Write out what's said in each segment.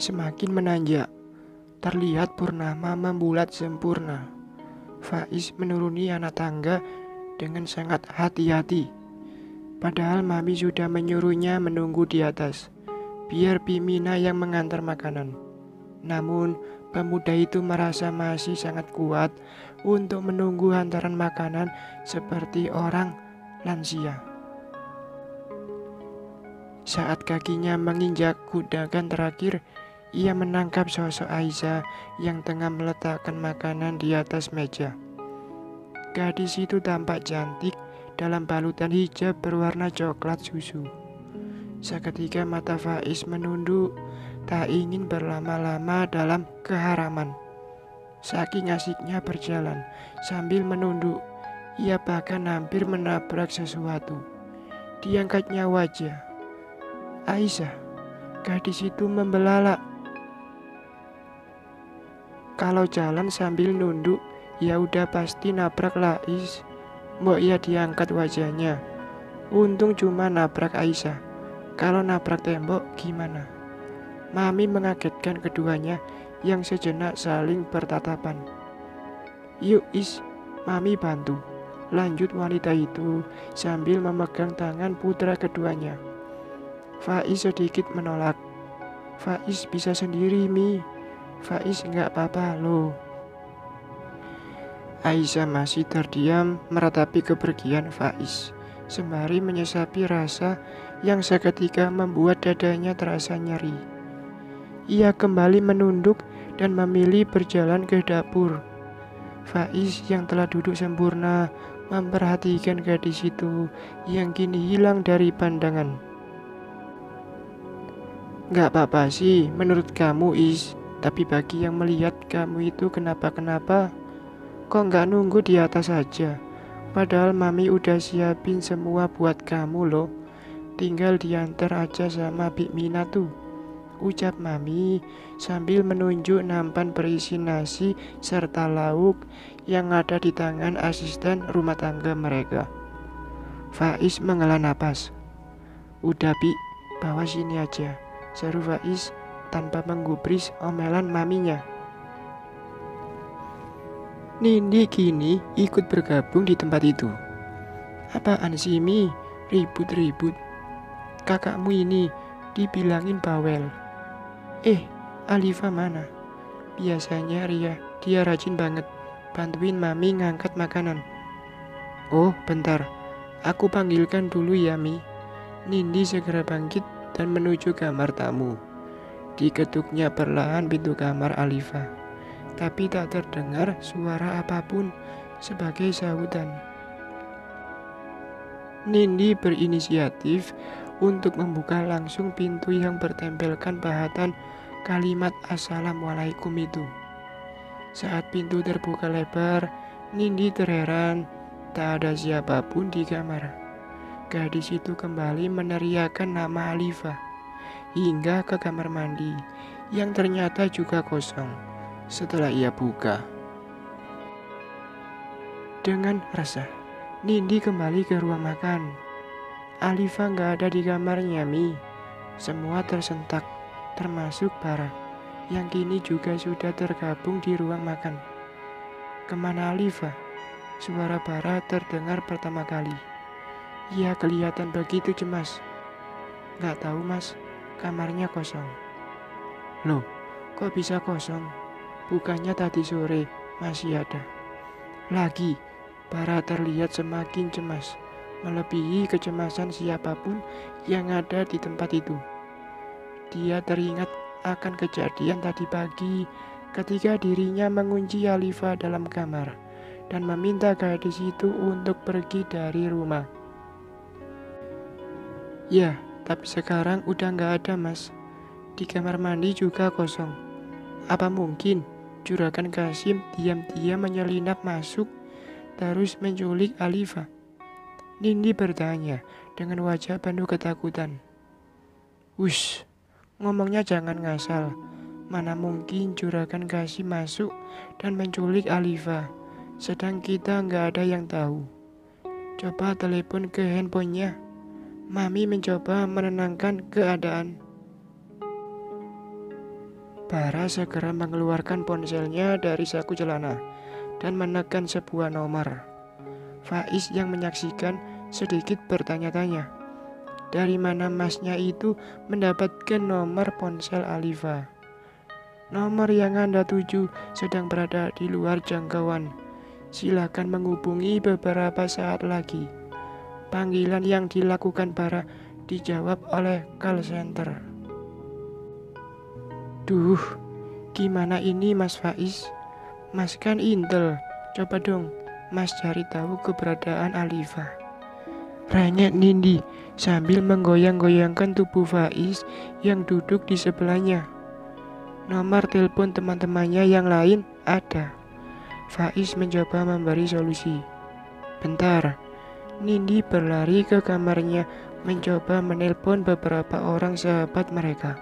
semakin menanjak. Terlihat purnama membulat sempurna. Faiz menuruni anak tangga dengan sangat hati-hati. Padahal Mami sudah menyuruhnya menunggu di atas, biar Pimina yang mengantar makanan. Namun, pemuda itu merasa masih sangat kuat untuk menunggu hantaran makanan seperti orang lansia. Saat kakinya menginjak kudakan terakhir, ia menangkap sosok Aisyah yang tengah meletakkan makanan di atas meja. Gadis itu tampak cantik dalam balutan hijab berwarna coklat susu. Seketika mata Faiz menunduk, tak ingin berlama-lama dalam keharaman. Saking asiknya berjalan sambil menunduk, ia bahkan hampir menabrak sesuatu. Diangkatnya wajah. Aisyah, gadis itu membelalak. Kalau jalan sambil nunduk, Ya udah pasti nabrak Lais. Mbok ya diangkat wajahnya. Untung cuma nabrak Aisyah. Kalau nabrak tembok gimana? Mami mengagetkan keduanya yang sejenak saling bertatapan. Yuk Is, Mami bantu. Lanjut wanita itu sambil memegang tangan putra keduanya. Faiz sedikit menolak. Faiz bisa sendiri, Mi. Faiz nggak apa-apa loh. Aisyah masih terdiam meratapi kepergian Faiz, sembari menyesapi rasa yang seketika membuat dadanya terasa nyeri. Ia kembali menunduk dan memilih berjalan ke dapur. Faiz yang telah duduk sempurna memperhatikan gadis itu yang kini hilang dari pandangan. Gak apa-apa sih menurut kamu Is, tapi bagi yang melihat kamu itu kenapa-kenapa Kok nggak nunggu di atas saja? Padahal mami udah siapin semua buat kamu loh. Tinggal diantar aja sama Bik Mina tuh. Ucap mami sambil menunjuk nampan berisi nasi serta lauk yang ada di tangan asisten rumah tangga mereka. Faiz menghela napas. Udah Bi, bawa sini aja. Seru Faiz tanpa menggubris omelan maminya. Nindi kini ikut bergabung di tempat itu. Apaan sih Mi? Ribut-ribut. Kakakmu ini dibilangin bawel. Eh, Alifa mana? Biasanya Ria, dia rajin banget. Bantuin Mami ngangkat makanan. Oh, bentar. Aku panggilkan dulu ya, Mi. Nindi segera bangkit dan menuju kamar tamu. Diketuknya perlahan pintu kamar Alifa tapi tak terdengar suara apa pun sebagai sahutan. Nindi berinisiatif untuk membuka langsung pintu yang bertempelkan bahatan kalimat Assalamualaikum itu. Saat pintu terbuka lebar, Nindi terheran tak ada siapa pun di kamar. Gadis itu kembali meneriakan nama Alifah hingga ke kamar mandi yang ternyata juga kosong setelah ia buka. Dengan resah, Nindi kembali ke ruang makan. Alifa nggak ada di kamarnya, Mi. Semua tersentak, termasuk Bara, yang kini juga sudah tergabung di ruang makan. Ke mana Alifa? Suara Bara terdengar pertama kali. Ia kelihatan begitu cemas. Gak tahu mas, kamarnya kosong. Loh, kok bisa kosong? Bukannya tadi sore masih ada. Lagi, para terlihat semakin cemas, melebihi kecemasan siapa pun yang ada di tempat itu. Dia teringat akan kejadian tadi pagi ketika dirinya mengunci Alifa dalam kamar dan meminta gadis itu untuk pergi dari rumah. Ya, tapi sekarang udah nggak ada mas. Di kamar mandi juga kosong. Apa mungkin Juragan Kasim diam-diam menyelinap masuk terus menculik Alifa. Nindi bertanya dengan wajah penuh ketakutan. Wush, ngomongnya jangan ngasal. Mana mungkin Juragan Kasim masuk dan menculik Alifa, sedang kita nggak ada yang tahu. Coba telepon ke handphonenya. Mami mencoba menenangkan keadaan. Bara segera mengeluarkan ponselnya dari saku celana dan menekan sebuah nomor. Faiz yang menyaksikan sedikit bertanya-tanya. Dari mana masnya itu mendapatkan nomor ponsel Alifa? Nomor yang Anda tuju sedang berada di luar jangkauan. Silakan menghubungi beberapa saat lagi. Panggilan yang dilakukan Bara dijawab oleh call center. Duh, gimana ini Mas Faiz? Mas kan Intel, coba dong Mas cari tahu keberadaan Alifa. Ranyet Nindi sambil menggoyang-goyangkan tubuh Faiz yang duduk di sebelahnya. Nomor telepon teman-temannya yang lain ada. Faiz mencoba memberi solusi. Bentar, Nindi berlari ke kamarnya mencoba menelpon beberapa orang sahabat mereka.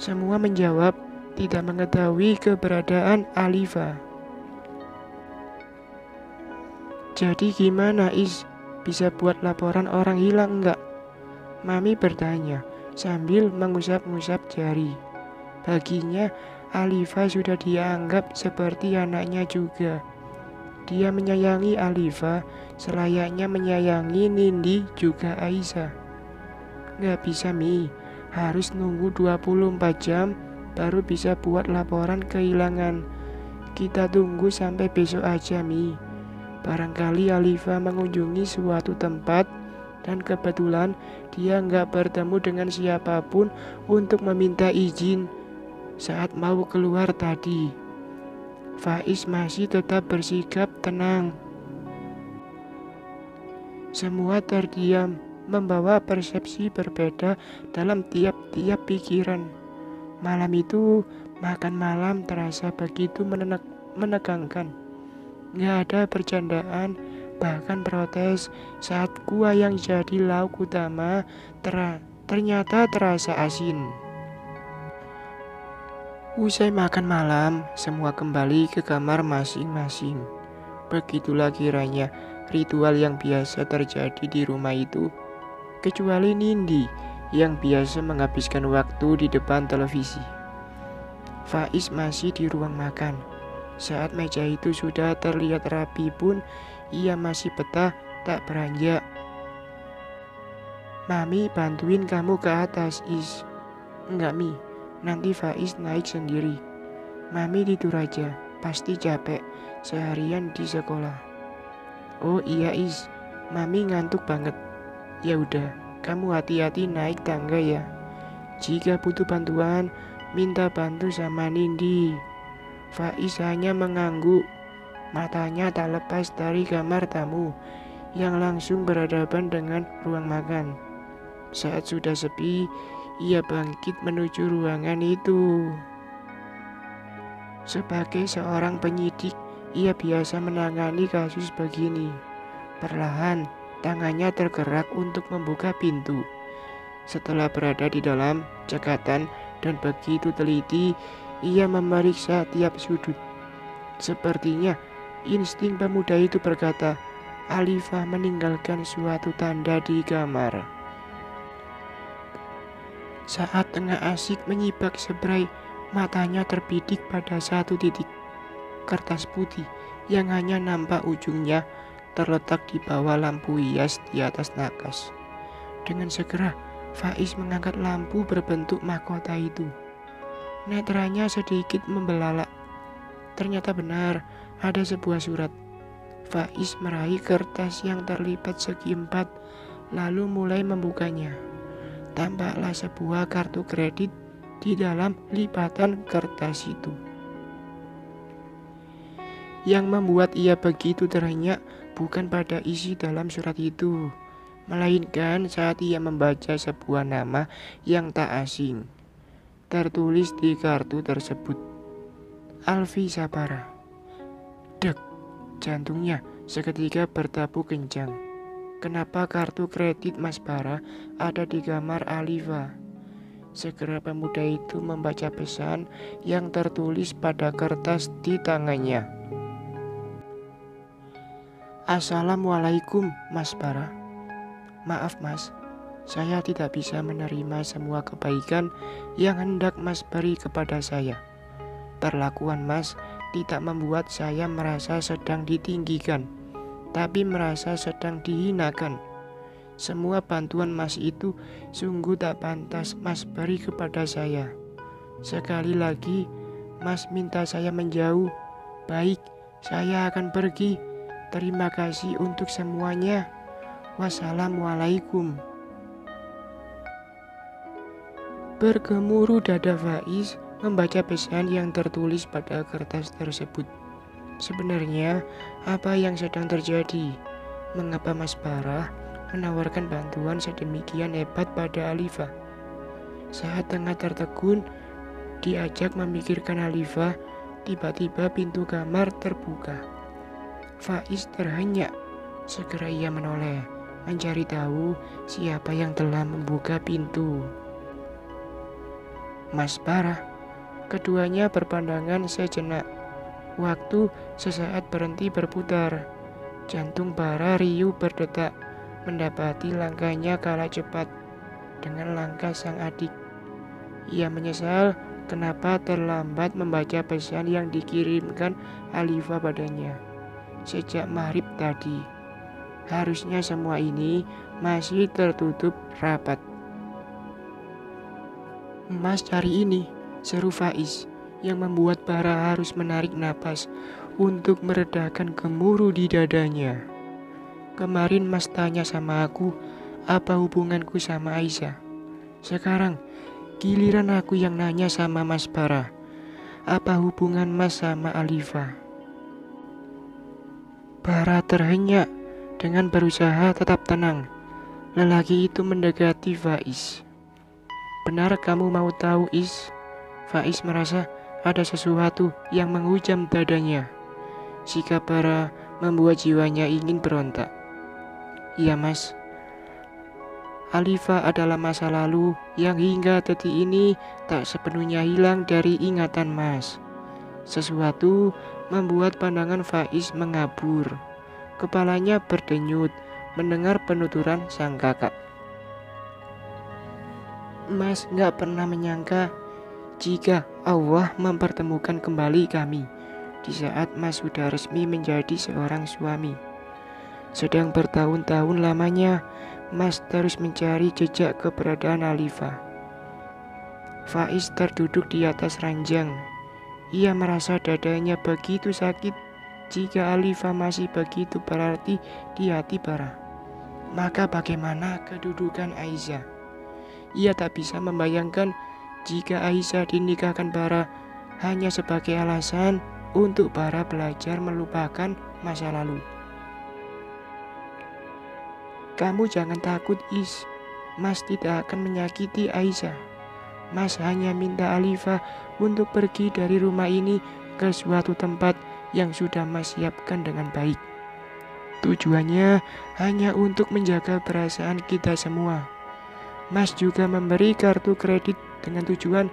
Semua menjawab tidak mengetahui keberadaan Alifa. Jadi gimana Is? Bisa buat laporan orang hilang enggak? Mami bertanya sambil mengusap-ngusap jari. Baginya Alifa sudah dianggap seperti anaknya juga. Dia menyayangi Alifa selayaknya menyayangi Nindi juga Aisyah. Nggak bisa Mi, harus nunggu 24 jam baru bisa buat laporan kehilangan. Kita tunggu sampai besok aja, Mi. Barangkali Alifa mengunjungi suatu tempat dan kebetulan dia nggak bertemu dengan siapa pun untuk meminta izin saat mau keluar tadi. Faiz masih tetap bersikap tenang. Semua terdiam membawa persepsi berbeda dalam tiap-tiap pikiran. Malam itu, makan malam terasa begitu menegangkan. Gak ada bercandaan, bahkan protes saat kuah yang jadi lauk utama ter ternyata terasa asin. Usai makan malam, semua kembali ke kamar masing-masing. Begitulah kiranya ritual yang biasa terjadi di rumah itu kecuali Nindi yang biasa menghabiskan waktu di depan televisi. Faiz masih di ruang makan. Saat meja itu sudah terlihat rapi pun, ia masih betah tak beranjak. Mami bantuin kamu ke atas, Is. Enggak, Mi. Nanti Faiz naik sendiri. Mami tidur aja, pasti capek seharian di sekolah. Oh iya, Is. Mami ngantuk banget. Ya udah, kamu hati-hati naik tangga ya. Jika butuh bantuan, minta bantu sama Nindi. Faiz hanya mengangguk. Matanya tak lepas dari kamar tamu yang langsung berhadapan dengan ruang makan. Saat sudah sepi, ia bangkit menuju ruangan itu. Sebagai seorang penyidik, ia biasa menangani kasus begini. Perlahan, Tangannya tergerak untuk membuka pintu. Setelah berada di dalam cekatan dan begitu teliti, ia memeriksa tiap sudut. Sepertinya insting pemuda itu berkata, Alifah meninggalkan suatu tanda di kamar. Saat tengah asik menyibak sebrai, matanya terbidik pada satu titik kertas putih yang hanya nampak ujungnya terletak di bawah lampu hias di atas nakas. Dengan segera, Faiz mengangkat lampu berbentuk mahkota itu. Netranya sedikit membelalak. Ternyata benar, ada sebuah surat. Faiz meraih kertas yang terlipat segi empat, lalu mulai membukanya. Tampaklah sebuah kartu kredit di dalam lipatan kertas itu. Yang membuat ia begitu terenyak bukan pada isi dalam surat itu, melainkan saat ia membaca sebuah nama yang tak asing. Tertulis di kartu tersebut, Alfi Sapara. Dek, jantungnya seketika bertabu kencang. Kenapa kartu kredit Mas Bara ada di kamar Alifa? Segera pemuda itu membaca pesan yang tertulis pada kertas di tangannya. Assalamualaikum Mas Bara Maaf mas Saya tidak bisa menerima semua kebaikan yang hendak Mas beri kepada saya. Perlakuan Mas tidak membuat saya merasa sedang ditinggikan, tapi merasa sedang dihinakan. Semua bantuan Mas itu sungguh tak pantas Mas beri kepada saya. Sekali lagi, Mas minta saya menjauh. Baik, saya akan pergi. Terima kasih untuk semuanya. Wassalamualaikum. Bergemuruh dada Faiz membaca pesan yang tertulis pada kertas tersebut. Sebenarnya, apa yang sedang terjadi? Mengapa Mas Barah menawarkan bantuan sedemikian hebat pada Alifa. Saat tengah tertegun, diajak memikirkan Alifa, tiba-tiba pintu kamar terbuka. Faiz terhenyak. Segera ia menoleh, mencari tahu siapa yang telah membuka pintu. Mas Parah. Keduanya berpandangan sejenak. Waktu sesaat berhenti berputar. Jantung bara riuh berdetak mendapati langkahnya kalah cepat dengan langkah sang adik. Ia menyesal kenapa terlambat membaca pesan yang dikirimkan Alifa padanya sejak maghrib tadi. Harusnya semua ini masih tertutup rapat. Mas cari ini, seru Faiz yang membuat Bara harus menarik napas untuk meredakan gemuruh di dadanya. Kemarin Mas tanya sama aku apa hubunganku sama Aisyah. Sekarang giliran aku yang nanya sama Mas Bara. Apa hubungan Mas sama Alifa? Bara terhenyak dengan berusaha tetap tenang. Lelaki itu mendekati Faiz. Benar kamu mau tahu Is? Faiz merasa ada sesuatu yang menghujam dadanya. Sikap Bara membuat jiwanya ingin berontak. Iya mas, Alifa adalah masa lalu yang hingga detik ini tak sepenuhnya hilang dari ingatan Mas. Sesuatu membuat pandangan Faiz mengabur. Kepalanya berdenyut mendengar penuturan sang kakak. Mas gak pernah menyangka jika Allah mempertemukan kembali kami di saat Mas sudah resmi menjadi seorang suami. Sedang bertahun-tahun lamanya, Mas terus mencari jejak keberadaan Alifa. Faiz terduduk di atas ranjang. Ia merasa dadanya begitu sakit jika Alifa masih begitu berarti di hati Bara. Maka bagaimana kedudukan Aisyah? Ia tak bisa membayangkan jika Aisyah dinikahkan Bara hanya sebagai alasan untuk Bara belajar melupakan masa lalu. Kamu jangan takut, Is. Mas tidak akan menyakiti Aisyah. Mas hanya minta Alifa untuk pergi dari rumah ini ke suatu tempat yang sudah Mas siapkan dengan baik. Tujuannya hanya untuk menjaga perasaan kita semua. Mas juga memberi kartu kredit dengan tujuan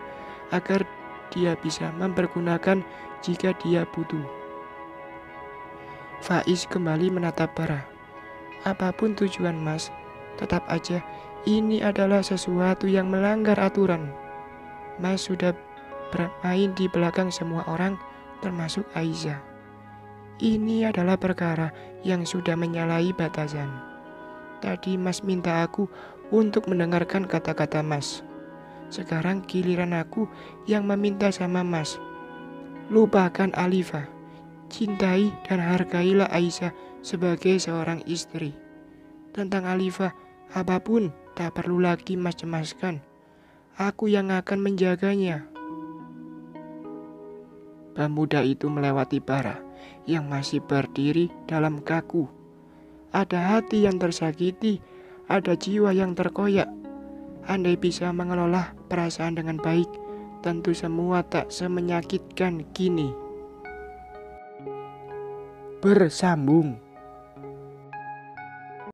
agar dia bisa mempergunakan jika dia butuh. Faiz kembali menatap Bara. Apa pun tujuan Mas, tetap aja ini adalah sesuatu yang melanggar aturan. Mas sudah bermain di belakang semua orang, termasuk Aisyah. Ini adalah perkara yang sudah menyalahi batasan. Tadi Mas minta aku untuk mendengarkan kata-kata Mas. Sekarang giliran aku yang meminta sama Mas. Lupakan Alifa. Cintai dan hargailah Aisyah sebagai seorang istri. Tentang Alifa, apa pun tak perlu lagi mas cemaskan. Aku yang akan menjaganya. Pemuda itu melewati bara yang masih berdiri dalam kaku. Ada hati yang tersakiti, ada jiwa yang terkoyak. Andai bisa mengelola perasaan dengan baik, tentu semua tak semenyakitkan kini. Bersambung